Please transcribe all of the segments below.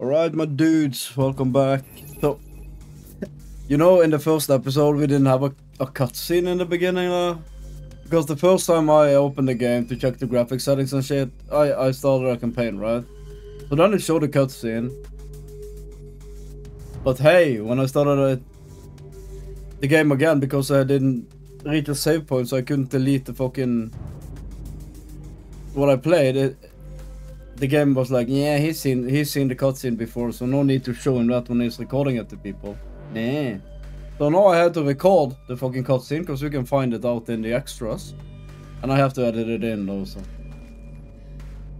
Alright, my dudes, welcome back. So, you know, in the first episode, we didn't have a, a cutscene in the beginning, uh, because the first time I opened the game to check the graphic settings and shit, I, I started a campaign, right? So then it showed a cutscene. But hey, when I started uh, the game again, because I didn't reach a save point, so I couldn't delete the fucking... What I played, it, the game was like, yeah, he's seen he's seen the cutscene before, so no need to show him that when he's recording it to people. Nah. So now I had to record the fucking cutscene because you can find it out in the extras, and I have to edit it in also.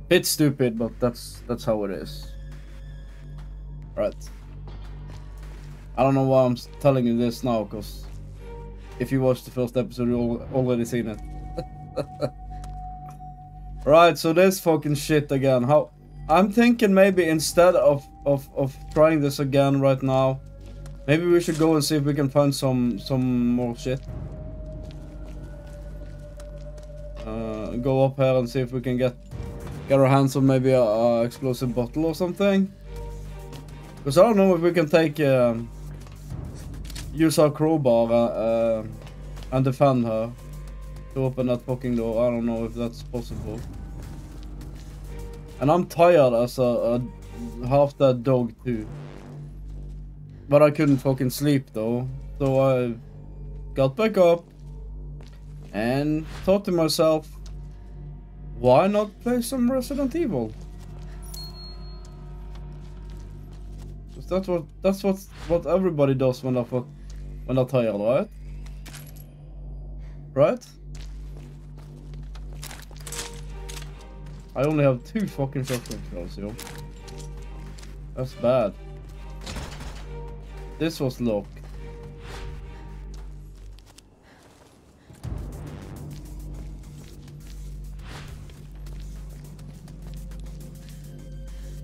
Bit stupid, but that's that's how it is. Right. I don't know why I'm telling you this now, because if you watched the first episode, you already seen it. Right, so this fucking shit again. How I'm thinking maybe instead of of of trying this again right now, maybe we should go and see if we can find some some more shit. Uh, go up here and see if we can get get our hands on maybe a, a explosive bottle or something. Because I don't know if we can take um, use our crowbar uh, uh, and defend her to open that fucking door. I don't know if that's possible. And I'm tired as a, a half dead dog too. But I couldn't fucking sleep though. So I got back up and thought to myself, why not play some Resident Evil? That's what that's what what everybody does when they're when they're tired, right? Right? I only have two fucking shotgun shells, yo. That's bad. This was locked.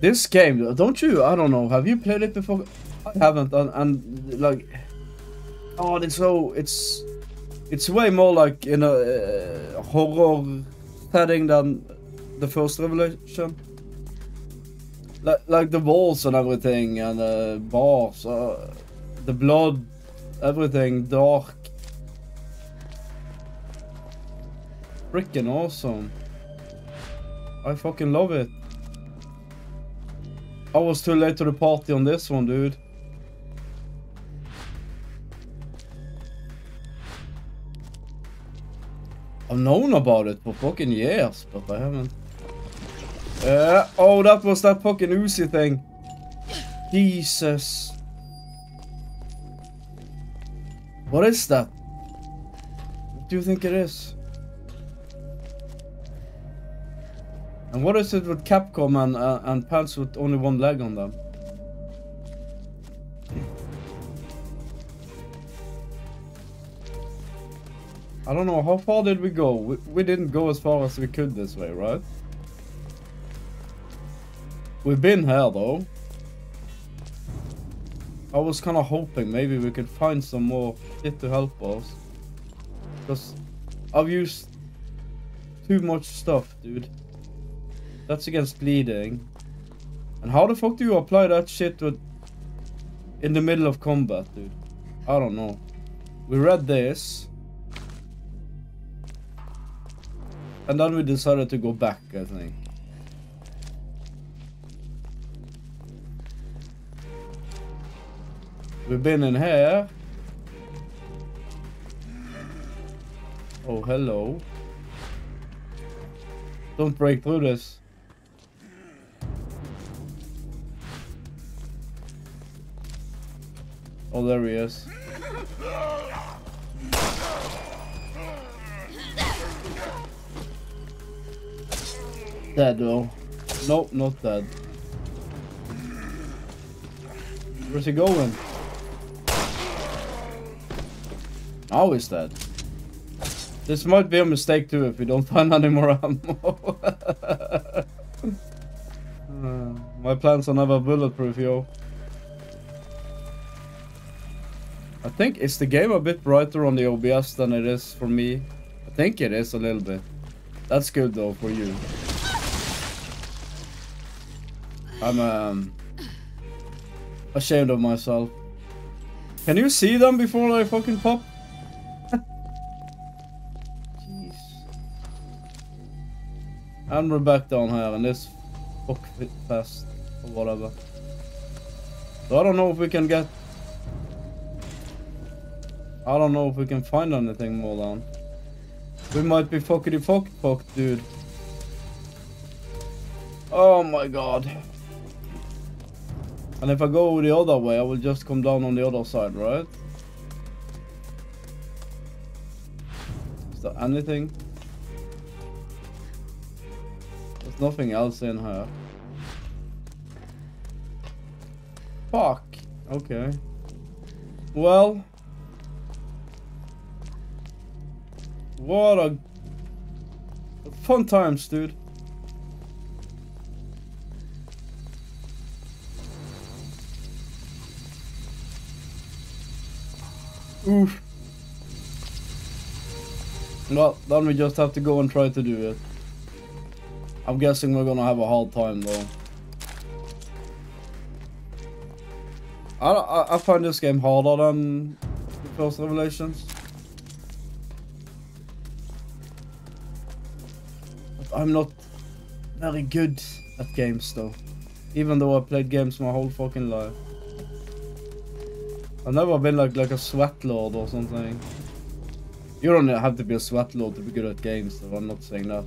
This game, don't you? I don't know. Have you played it before? I haven't, and, and like, oh, it's so it's it's way more like in a uh, horror setting than the first revelation. Like, like the walls and everything, and the bars, uh, the blood, everything dark. Freaking awesome. I fucking love it. I was too late to the party on this one, dude. I've known about it for fucking years, but I haven't. Uh, oh, that was that fucking Uzi thing. Jesus. What is that? What do you think it is? And what is it with Capcom and, uh, and pants with only one leg on them? I don't know, how far did we go? We, we didn't go as far as we could this way, right? We've been here though. I was kind of hoping maybe we could find some more shit to help us. Because I've used too much stuff, dude. That's against bleeding. And how the fuck do you apply that shit with in the middle of combat, dude? I don't know. We read this. And then we decided to go back, I think. We've been in here. Oh, hello. Don't break through this. Oh, there he is. Dead though. Nope, not dead. Where's he going? Now that? This might be a mistake too if we don't find any more ammo. my plans are never bulletproof, yo. I think, is the game a bit brighter on the OBS than it is for me? I think it is a little bit. That's good though for you. I'm um ashamed of myself. Can you see them before they fucking pop? And we're back down here in this fuck fest or whatever. So I don't know if we can get... I don't know if we can find anything more down. We might be fuckity fuck fucked, dude. Oh my god. And if I go the other way, I will just come down on the other side, right? Is there anything? There's nothing else in her. Fuck. Okay. Well. What a fun times, dude. Oof. Well, then we just have to go and try to do it. I'm guessing we're gonna have a hard time though. I, I, find this game harder than the first Revelations. I'm not very good at games though. Even though I played games my whole fucking life. I've never been like like a sweat lord or something. You don't have to be a sweat lord to be good at games, though, I'm not saying that.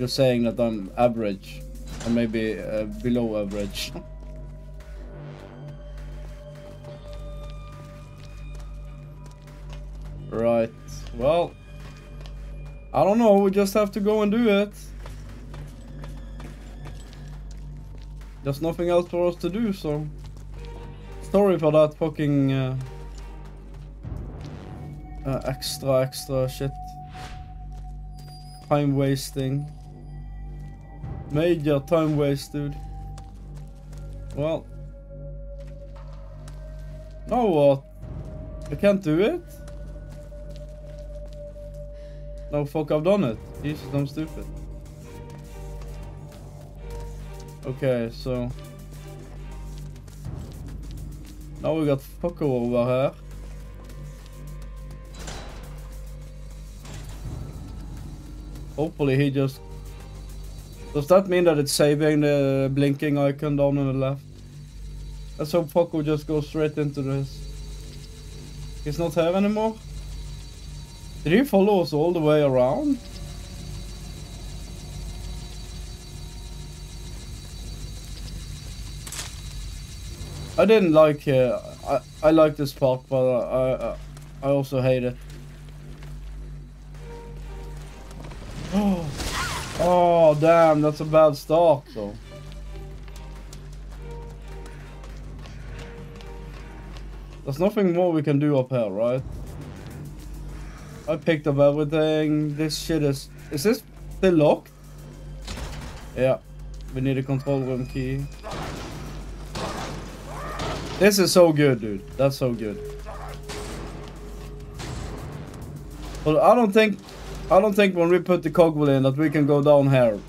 Just saying that I'm average, or maybe uh, below average. right. Well, I don't know. We just have to go and do it. There's nothing else for us to do, so... Sorry for that fucking... Uh, uh, extra, extra shit. Time wasting. Major time waste, dude. Well. Now what? I can't do it? No, fuck, I've done it. Jesus, I'm stupid. Okay, so... Now we got Fucker over here. Hopefully he just... Does that mean that it's saving the blinking icon down on the left? Let's hope just goes straight into this. He's not here anymore? Did he follow us all the way around? I didn't like it. I I like this park, but I I, I also hate it. Oh damn! That's a bad start, though. There's nothing more we can do up here, right? I picked up everything. This shit is... Is this still locked? Yeah. We need a control room key. This is so good, dude. That's so good. But I don't think, I don't think when we put the cogwheel in that we can go down here.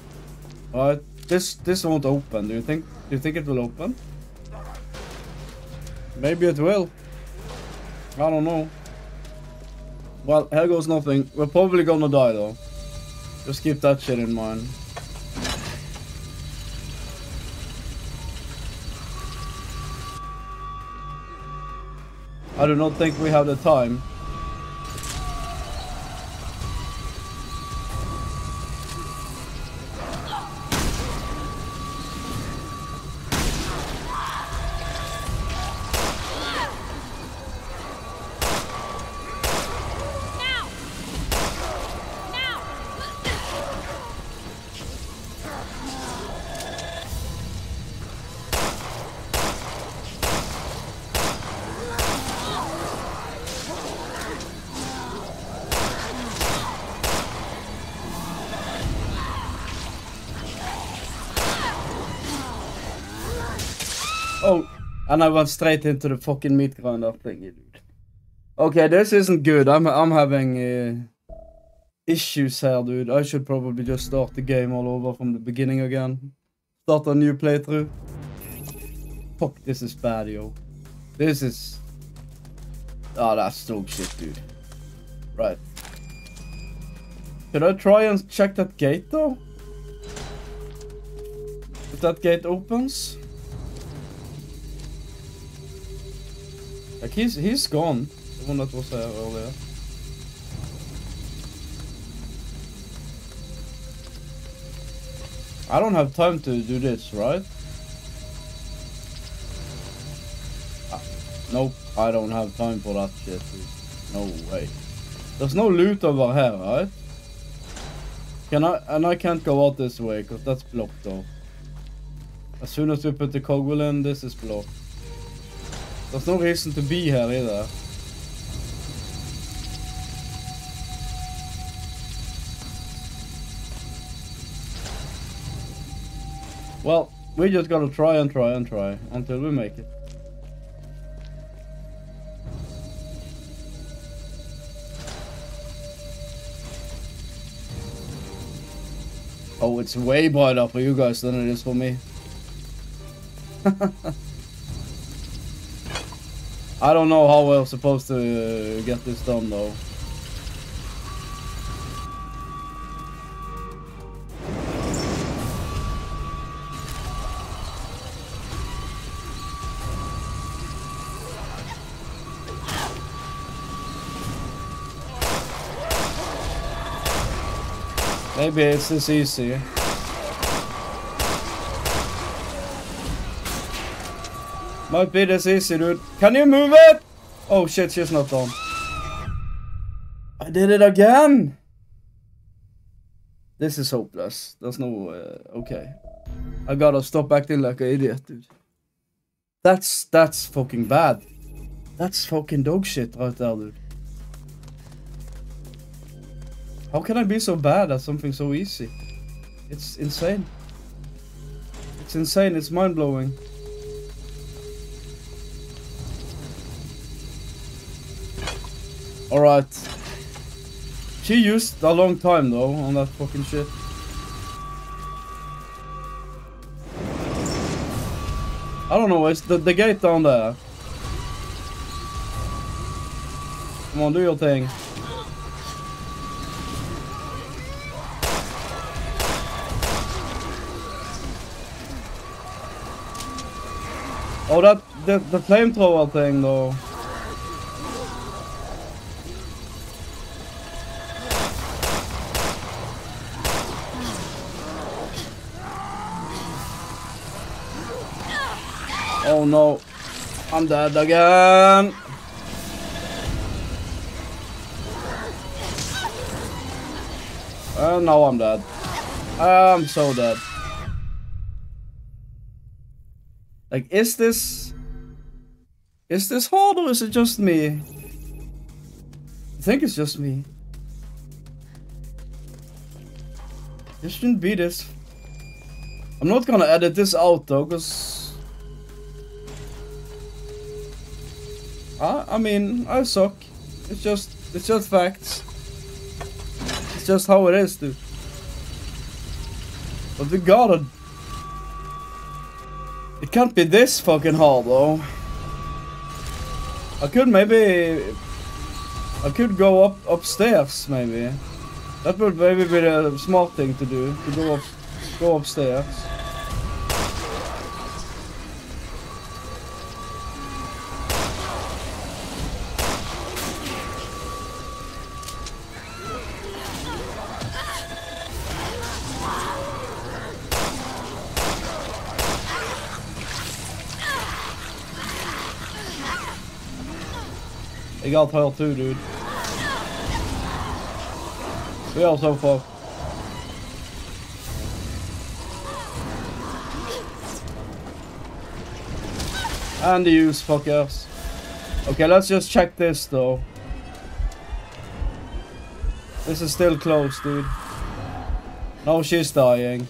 Alright, this this won't open. Do you think? Do you think it will open? Maybe it will. I don't know. Well, here goes nothing. We're probably gonna die though. Just keep that shit in mind. I do not think we have the time. And I went straight into the fucking meat grinder thingy, dude. Okay, this isn't good. I'm I'm having uh, issues here, dude. I should probably just start the game all over from the beginning again. Start a new playthrough. Fuck, this is bad, yo. This is... Oh, that's dog shit, dude. Right. Should I try and check that gate, though? If that gate opens? Like, he's, he's gone. The one that was there earlier. I don't have time to do this, right? Uh, nope, I don't have time for that shit. No way. There's no loot over here, right? Can I, and I can't go out this way, because that's blocked though. As soon as we put the cogwheel in, this is blocked. There's no reason to be here either. Well, we just gotta try and try and try until we make it. Oh, it's way brighter for you guys than it is for me. I don't know how we're supposed to get this done though. Maybe it's this easy. Might be this easy, dude. Can you move it? Oh shit, she's not done. I did it again! This is hopeless. There's no... Uh, okay. I gotta stop acting like an idiot, dude. That's... that's fucking bad. That's fucking dog shit right there, dude. How can I be so bad at something so easy? It's insane. It's insane, it's mind-blowing. Alright. She used a long time though on that fucking shit. I don't know, it's the, the gate down there. Come on, do your thing. Oh, that the the flamethrower thing though. Oh no, I'm dead again. Uh, and now I'm dead. I'm so dead. Like, is this... Is this hard or is it just me? I think it's just me. This shouldn't be this. I'm not gonna edit this out though, cause... I, I mean, I suck. It's just, it's just facts. It's just how it is, dude. But we gotta it can't be this fucking hard though. I could maybe... I could go up upstairs maybe. That would maybe be the smart thing to do. To go up, go upstairs. He got health too, dude. We all so. And the use fuckers. Okay, let's just check this though. This is still close, dude. No, she's dying.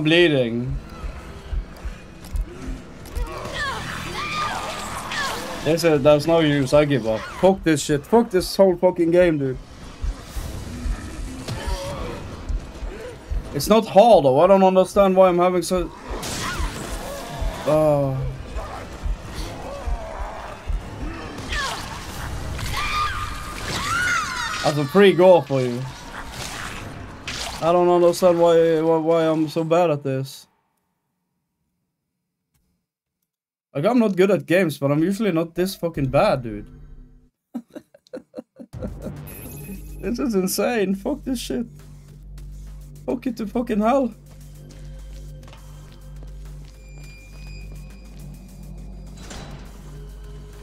I'm bleeding. There's, a, there's no use, I give up. Fuck this shit. Fuck this whole fucking game, dude. It's not hard though, I don't understand why I'm having so... Oh. That's a free goal for you. I don't understand why, why why I'm so bad at this. Like I'm not good at games, but I'm usually not this fucking bad, dude. this is insane. Fuck this shit. Fuck it to fucking hell.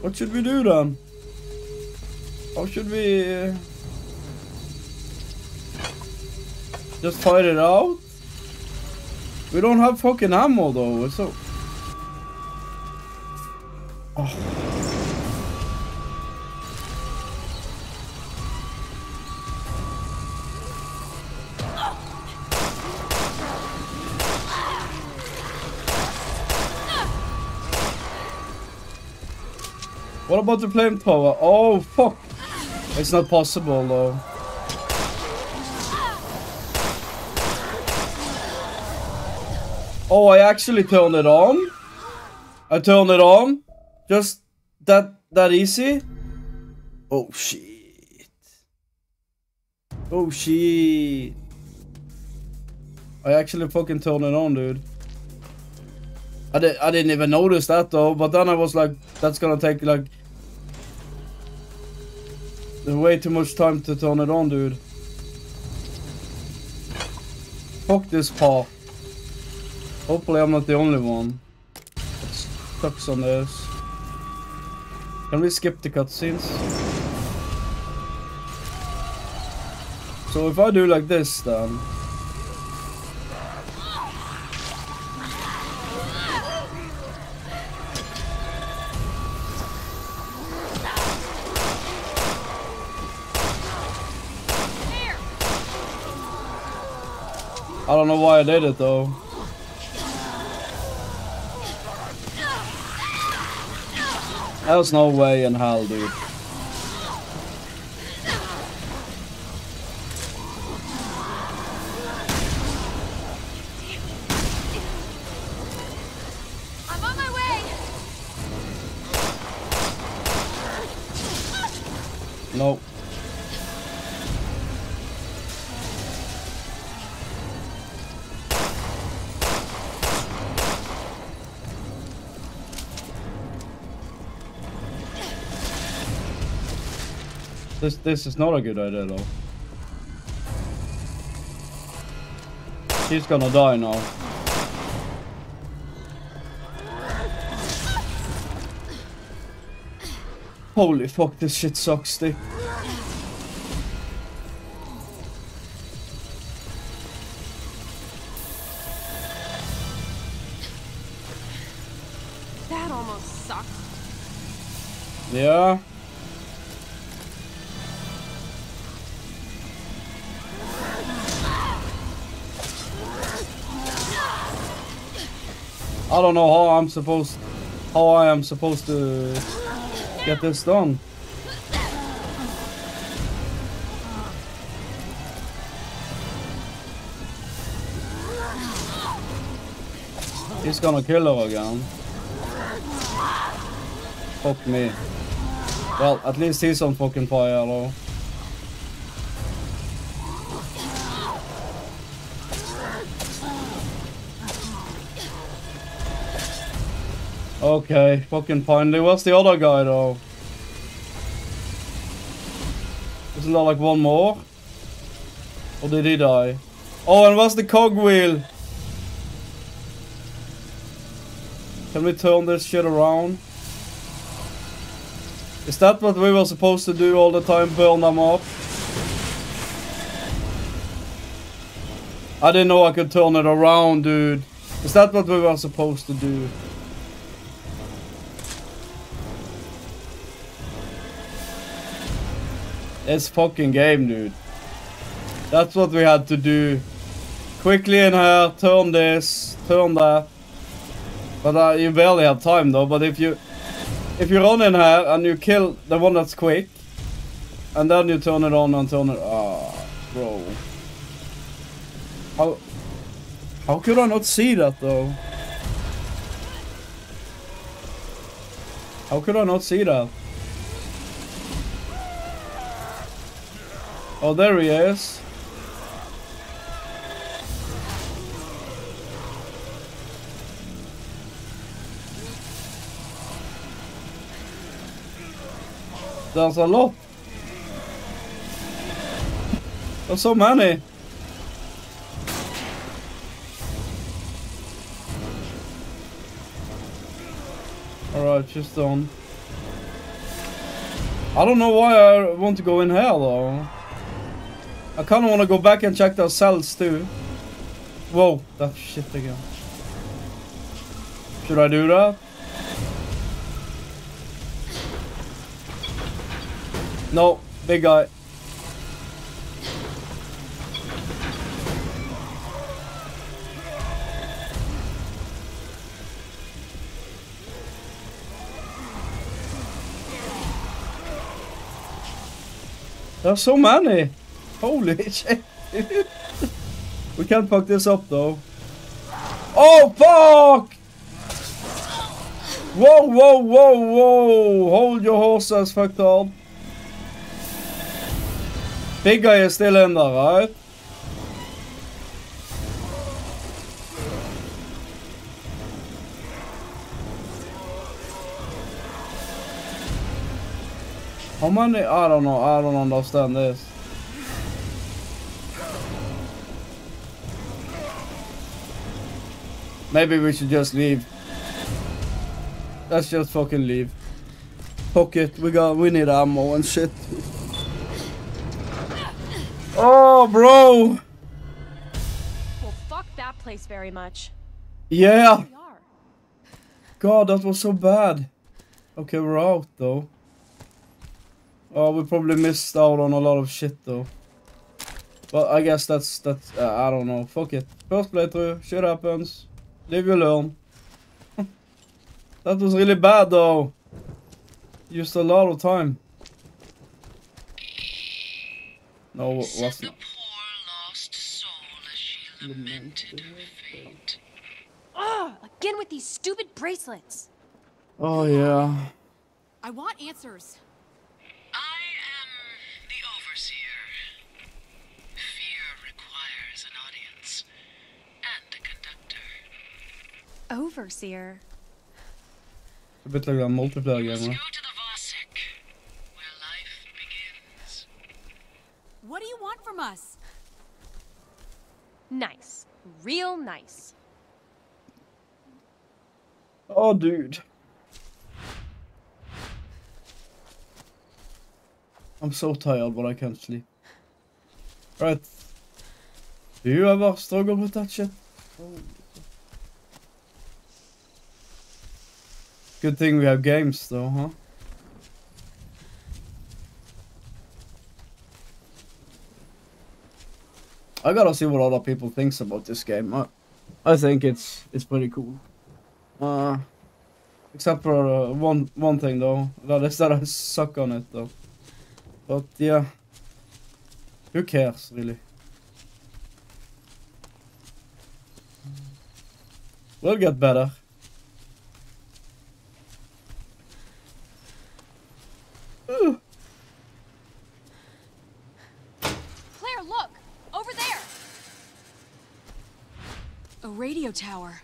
What should we do then? How should we... Uh, just fight it out? We don't have fucking ammo though, so... Oh. What about the flamethrower? Oh, fuck. It's not possible, though. Oh, I actually turned it on? I turned it on? Just that that easy? Oh, shit. Oh, shit. I actually fucking turned it on, dude. I, di I didn't even notice that though, but then I was like, that's gonna take like way too much time to turn it on, dude. Fuck this part. Hopefully I'm not the only one that sucks on this. Can we skip the cutscenes? So if I do like this then... I don't know why I did it though. There's no way in hell, dude. This this is not a good idea though. She's gonna die now. Holy fuck, this shit sucks, dude. That almost sucked. Yeah. I don't know how I'm supposed how I am supposed to get this done. He's gonna kill her again. Fuck me. Well, at least he's on fucking fire though. Okay, fucking finally. Where's the other guy though? Isn't there like one more? Or did he die? Oh, and where's the cogwheel? Can we turn this shit around? Is that what we were supposed to do all the time? Burn them up? I didn't know I could turn it around, dude. Is that what we were supposed to do? It's fucking game, dude. That's what we had to do. Quickly in here, turn this, turn that. But uh, you barely have time though, but if you if you run in here and you kill the one that's quick, and then you turn it on and turn it... Ah, bro. How... How could I not see that though? How could I not see that? Oh, there he is. There's a lot. There's so many. Alright, just done. I don't know why I want to go in here though. I kinda wanna go back and check their cells too. Whoa, that shit again. Should I do that? No, big guy. There's so many. Holy shit. we can't fuck this up though. Oh fuck! Whoa, whoa, whoa, whoa! Hold your horses, fucked up. Big guy is still in there, right? How many? I don't know. I don't understand this. Maybe we should just leave. Let's just fucking leave. Fuck it. We got. We need ammo and shit. Oh, bro. Well, fuck that place very much. Yeah. God, that was so bad. Okay, we're out though. Oh, we probably missed out on a lot of shit though. But I guess that's that's uh, I don't know. Fuck it. First playthrough, shit happens. Live you alone. that was really bad though. Used a lot of time. No, it the wasn't. poor lost soul she lamented her fate. Ugh! Again with these stupid bracelets. Oh yeah. I want answers. Overseer. A bit like a multiplayer Let's game. go Right? to the Vosek, where life begins. What do you want from us? Nice. Real nice. Oh, dude. I'm so tired, but I can't sleep. Right. Do you ever struggle with that shit? Oh. Good thing we have games, though, huh? I gotta see what other people thinks about this game. I, I think it's it's pretty cool. Uh, except for uh, one one thing though, that is that I suck on it though. But yeah, who cares really? We'll get better. Ugh. Claire, look! Over there! A radio tower.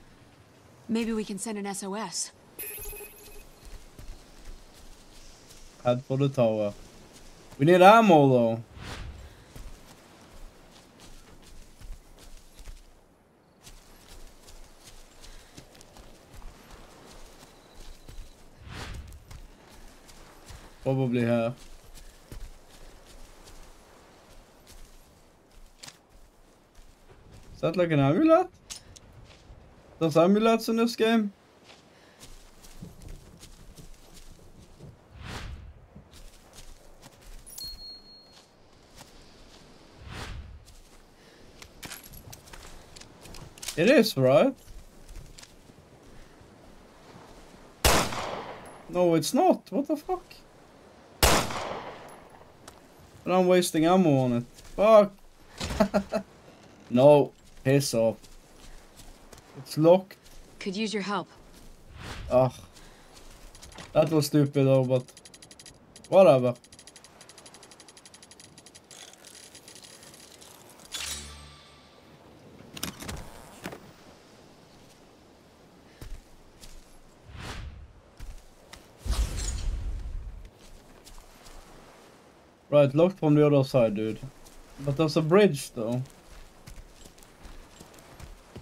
Maybe we can send an SOS. Head for the tower. We need ammo though. Probably her. Is that like an amulet? There's amulets in this game? It is, right? No, it's not. What the fuck? But I'm wasting ammo on it. Fuck. no, piss off. It's locked. Could use your help. Ugh. That was stupid though, but whatever. Right, locked from the other side, dude. But there's a bridge though.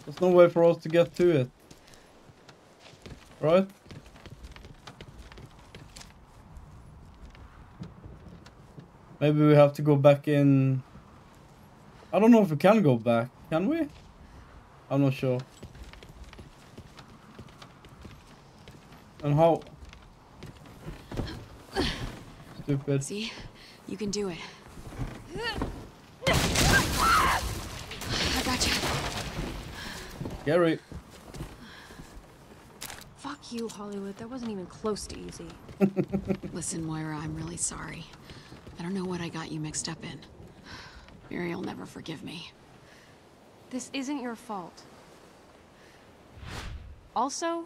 There's no way for us to get to it. Right? Maybe we have to go back in. I don't know if we can go back. Can we? I'm not sure. And how? Stupid. See? You can do it. Gary. Fuck you, Hollywood. That wasn't even close to easy. Listen, Moira, I'm really sorry. I don't know what I got you mixed up in. Barry will never forgive me. This isn't your fault. Also,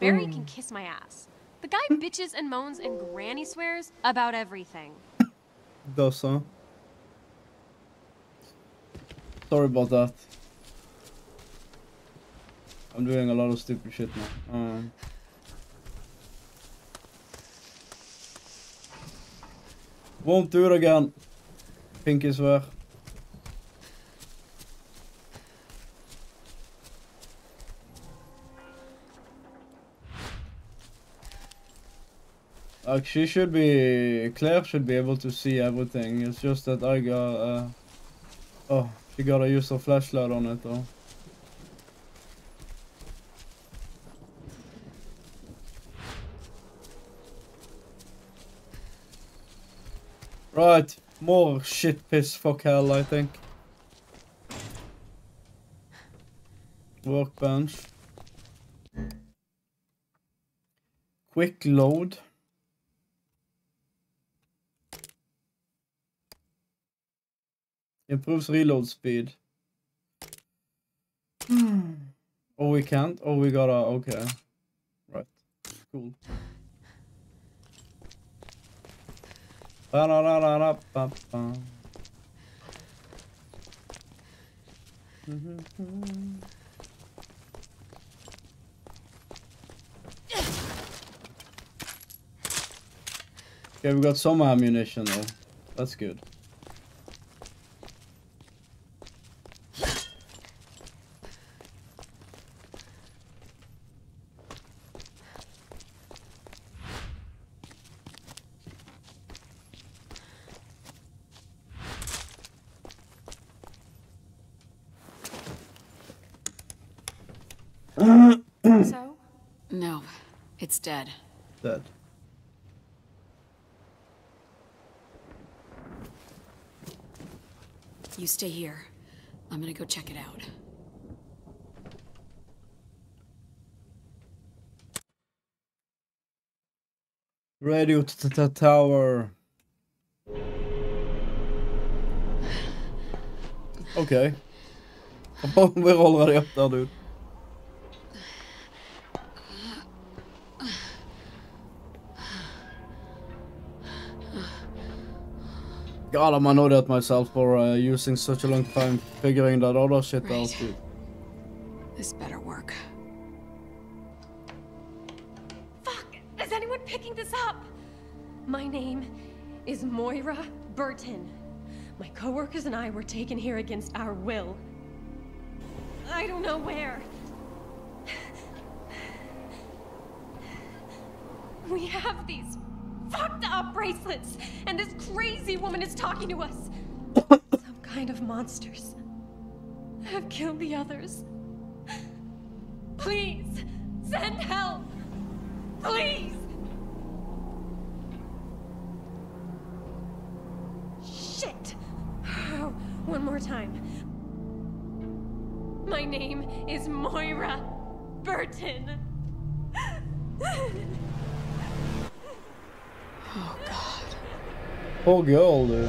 Barry Hmm. can kiss my ass. The guy bitches and moans and granny swears about everything. Does huh? Sorry about that. I'm doing a lot of stupid shit now. Um, won't do it again. Pinky swear. Like she should be, Claire should be able to see everything. It's just that I got, uh, oh, she gotta use her flashlight on it though. Right, more shit piss fuck hell I think. Workbench. Quick load. Improves reload speed. Hmm. Oh, we can't? Oh, we gotta, okay. Right. Cool. Ba-da-da-da-da-ba-ba. Okay, mm-hmm. mm-hmm. we got some ammunition though. That's good. So, No, it's dead. Dead. You stay here. I'm gonna go check it out. Radio to the tower. Okay. Oh, we're already up there, dude. God, I'm annoyed at myself for uh, using such a long time figuring that other shit out, Right. dude. This better work. fuck! Is anyone picking this up? My name is Moira Burton. My coworkers and I were taken here against our will. I don't know where. We have these fucked up bracelets, and this crazy woman is talking to us. Some kind of monsters. have killed the others. Please, send help! Please! Shit! One more time. My name is Moira Burton. Oh, God. Poor girl, dude.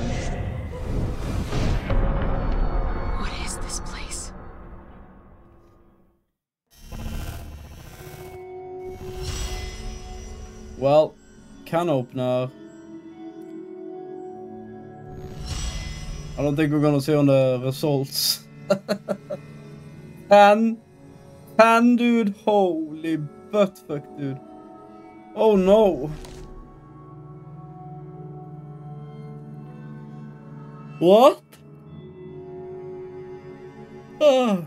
What is this place? Well, can opener. I don't think we're gonna see on the results. Pan, pan, dude. Holy buttfuck, dude. Oh no. What? Ah.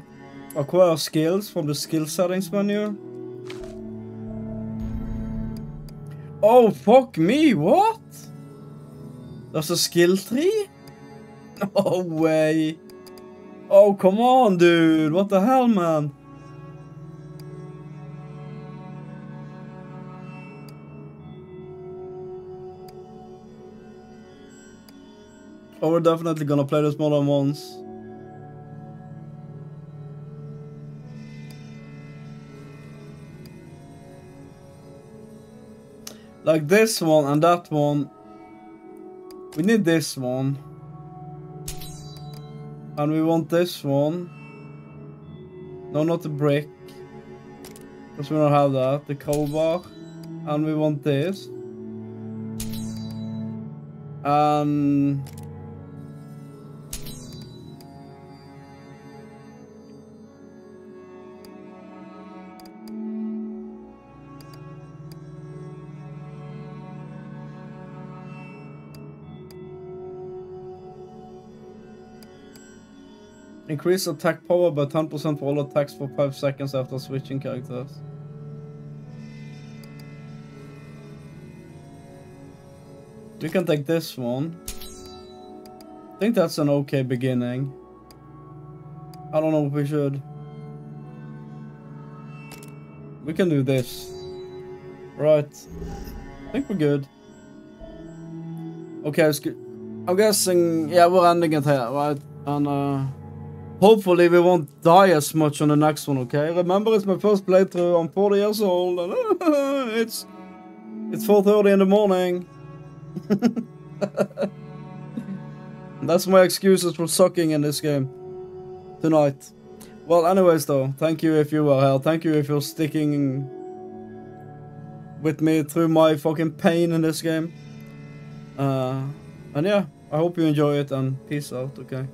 Acquire skills from the skill settings menu. Oh, fuck me, what? There's a skill tree? No way. Oh, come on, dude. What the hell, man? Oh, we're definitely gonna play this more than once. Like this one and that one. We need this one. And we want this one. No, not the brick. Because we don't have that. The crowbar. And we want this. And... Increase attack power by 10% for all attacks for 5 seconds after switching characters. We can take this one. I think that's an okay beginning. I don't know if we should. We can do this. Right. I think we're good. Okay. I'm guessing, yeah, we're ending it here, right? And, uh... Hopefully we won't die as much on the next one, okay? Remember, it's my first playthrough. I'm 40 years old, and it's it's 4:30 in the morning. That's my excuses for sucking in this game tonight. Well, anyways, though, thank you if you were here. Thank you if you're sticking with me through my fucking pain in this game. Uh, and yeah, I hope you enjoy it, and peace out, okay?